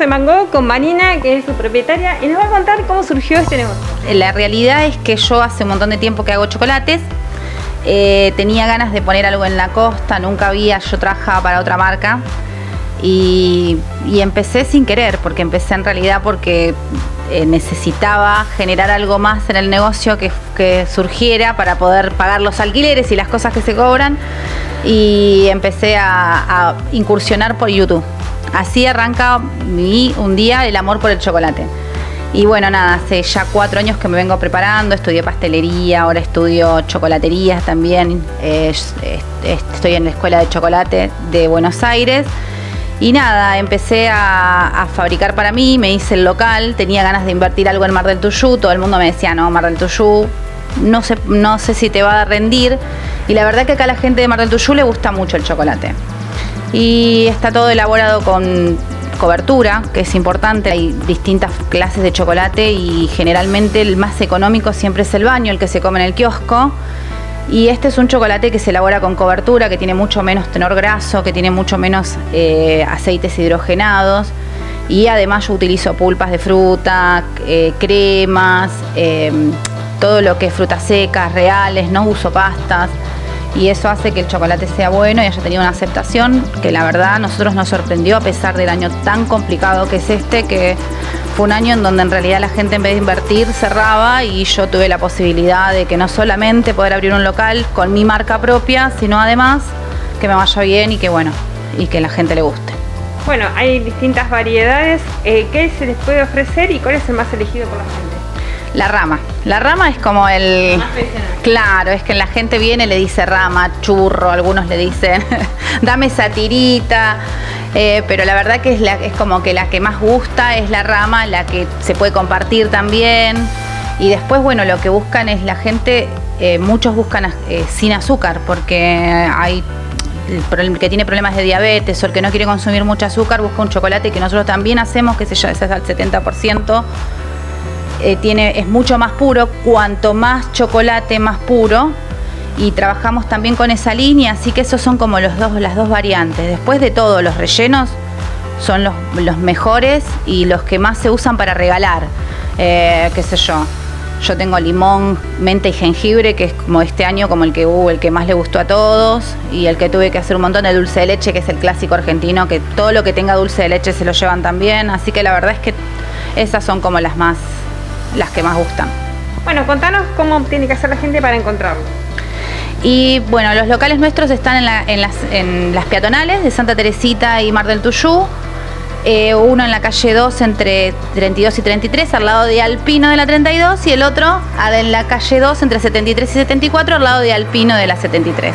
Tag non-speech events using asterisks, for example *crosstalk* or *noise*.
estamos en con Marina, que es su propietaria, y nos va a contar cómo surgió este negocio. La realidad es que yo hace un montón de tiempo que hago chocolates. Eh, tenía ganas de poner algo en la costa, nunca había, yo trabajaba para otra marca y, empecé sin querer, porque empecé en realidad porque eh, necesitaba generar algo más en el negocio que, surgiera para poder pagar los alquileres y las cosas que se cobran y empecé a incursionar por YouTube. Así arranca un día el amor por el chocolate. Y bueno, nada, hace ya cuatro años que me vengo preparando, estudié pastelería, ahora estudio chocolatería también, estoy en la Escuela de Chocolate de Buenos Aires. Y nada, empecé a, fabricar para mí, me hice el local, tenía ganas de invertir algo en Mar del Tuyú, todo el mundo me decía, no, Mar del Tuyú, no sé, no sé si te va a rendir. Y la verdad que acá a la gente de Mar del Tuyú le gusta mucho el chocolate. Y está todo elaborado con cobertura, que es importante. Hay distintas clases de chocolate y generalmente el más económico siempre es el baño, el que se come en el kiosco. Y este es un chocolate que se elabora con cobertura, que tiene mucho menos tenor graso, que tiene mucho menos eh, aceites hidrogenados. Y además yo utilizo pulpas de fruta, eh, cremas, eh, todo lo que es frutas secas, reales, no uso pastas y eso hace que el chocolate sea bueno y haya tenido una aceptación que la verdad a nosotros nos sorprendió a pesar del año tan complicado que es este, que fue un año en donde en realidad la gente en vez de invertir cerraba y yo tuve la posibilidad de que no solamente poder abrir un local con mi marca propia, sino además que me vaya bien y que bueno, y que la gente le guste. Bueno, hay distintas variedades. Eh, ¿Qué se les puede ofrecer y cuál es el más elegido por la gente? La rama. La rama es como el... Claro, es que la gente viene y le dice rama, churro, algunos le dicen, *laughs* dame esa tirita. Eh, pero la verdad que es, la, es como que la que más gusta es la rama, la que se puede compartir también. Y después, bueno, lo que buscan es la gente, eh, muchos buscan eh, sin azúcar, porque hay el que tiene problemas de diabetes o el que no quiere consumir mucho azúcar busca un chocolate que nosotros también hacemos, que se llama, es al 70%, eh, tiene, es mucho más puro, cuanto más chocolate más puro y trabajamos también con esa línea, así que esos son como los dos, las dos variantes. Después de todo, los rellenos son los, mejores y los que más se usan para regalar, eh, qué sé yo. Yo tengo limón, menta y jengibre, que es como este año como el que hubo, el que más le gustó a todos, y el que tuve que hacer un montón de dulce de leche, que es el clásico argentino, que todo lo que tenga dulce de leche se lo llevan también. Así que la verdad es que esas son como las más las que más gustan. Bueno, contanos cómo tiene que hacer la gente para encontrarlo. Y bueno, los locales nuestros están en, las, en las, peatonales de Santa Teresita y Mar del Tuyú. Eh, uno en la calle 2 entre 32 y 33 al lado de Alpino de la 32 y el otro en la calle 2 entre 73 y 74 al lado de Alpino de la 73.